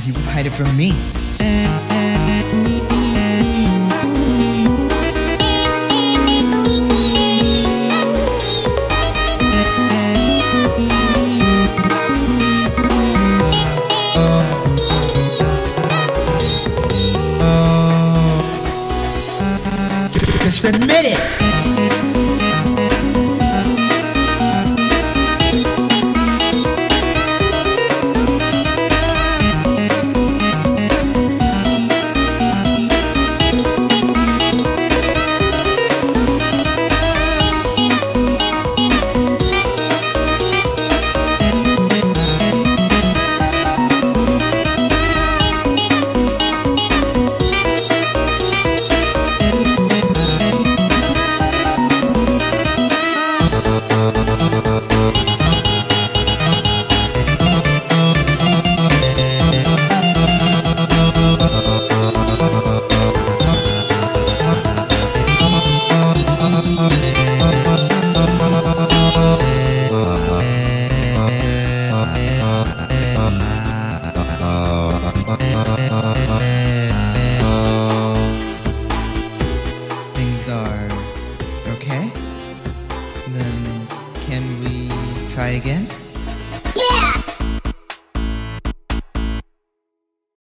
He won't hide it from me. Just admit it! Things are okay? Then can we try again?